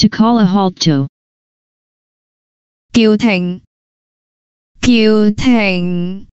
To call a halt to. 叫停，叫停。